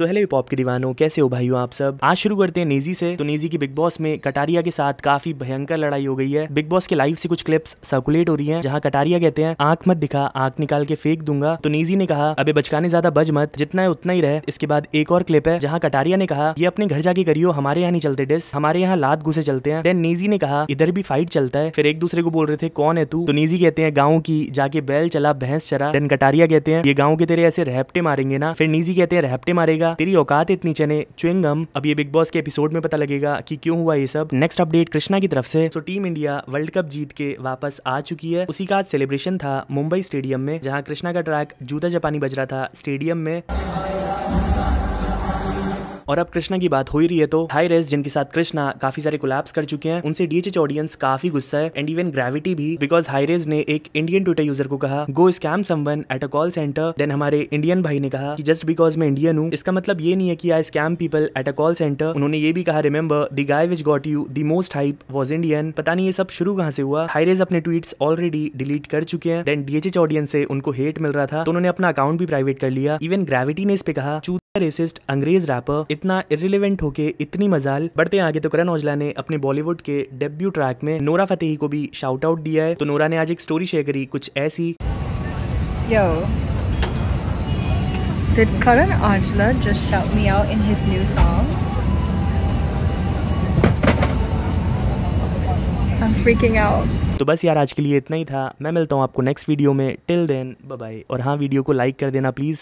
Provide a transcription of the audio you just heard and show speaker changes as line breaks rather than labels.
So hello pop के दीवानों, कैसे हो भाइयों आप सब? आज शुरू करते हैं नेजी से। तो नेजी की बिग बॉस में कटारिया के साथ काफ़ी भयंकर लड़ाई हो गई है। बिग बॉस के लाइव से कुछ क्लिप्स सर्कुलेट हो रही हैं, जहाँ कटारिया कहते हैं, आँख मत दिखा, आँख निकाल के फेंक दूँगा। तो नेजी ने कहा, अबे बचकाने ज़्यादा बज मत, जितना है उतना ही रहे। इसके बाद एक और क्लिप है, जहाँ कटारिया ने कहा, ये अपने घर जाके करियो, हमारे यहाँ नहीं चलते डिस हमारे यहाँ लात घुसे चलते हैं। देन नेजी ने कहा, इधर भी फाइट चलता है। फिर एक दूसरे को बोल रहे थे, कौन है तू? तो नेजी कहते हैं, गाँव की, जाके बैल चला, भैंस चरा। देन कटारिया कहते हैं, ये गाँव के तेरे ऐसे रहपटे मारेंगे ना? फिर नीजी कहते हैं, रहपटे मारेगा? तेरी औकात इतनी चने। चुंगम अब ये बिग बॉस के एपिसोड में पता लगेगा कि क्यों हुआ ये सब। नेक्स्ट अपडेट कृष्णा की तरफ़ से। So team India world cup जीत के वापस आ चुकी है। उसी का आज सेलिब्रेशन था मुंबई स्टेडियम में, जहाँ कृष्णा का ट्रैक जूता जापानी बज रहा था स्टेडियम में। और अब कृष्णा की बात हो ही रही है तो हाई रेस जिनके साथ कृष्णा काफ़ी सारे कोलैप्स कर चुके हैं, उनसे डीएचएच ऑडियंस काफ़ी गुस्सा है एंड इवन ग्रेविटी भी बिकॉज़ हाई रेस ने एक इंडियन ट्विटर यूज़र को कहा go scam someone at a call centre then हमारे इंडियन भाई ने कहा कि जस्ट बिकॉज़ मैं इंडियन हूँ, इसका मतलब ये नहीं है कि I scam people at a call centre उन्होंने ये भी कहा remember the guy which got you the most hype was Indian पता नहीं ये सब शुरू कहाँ से हुआ। हाई रेस अपने ट्वीट ऑलरेडी डिलीट कर चुके हैं। देन डीएचएच ऑडियंस से उनको हेट मिल रहा था तो उन्होंने अपना अकाउंट भी प्राइवेट कर लिया। इवन ग्रेविटी ने इस पे कहा रेसिस्ट अंग्रेज़ रैपर इतना इरिलेवेंट होके इतनी मजाल। बढ़ते हैं आगे तो करण औजला ने अपने बॉलीवुड के डेब्यू ट्रैक में नोरा फतेही को भी शाउट आउट दिया है। तो नोरा ने आज एक स्टोरी शेयर करी कुछ ऐसी।
Yo, did Karan Aujla just shout me out in his new song? I'm freaking out.
तो बस यार आज के लिए इतना ही था। मैं मिलता हूँ आपको नेक्स्ट वीडियो में। टिल देन बाय और हाँ वीडियो को लाइक कर देना प्लीज़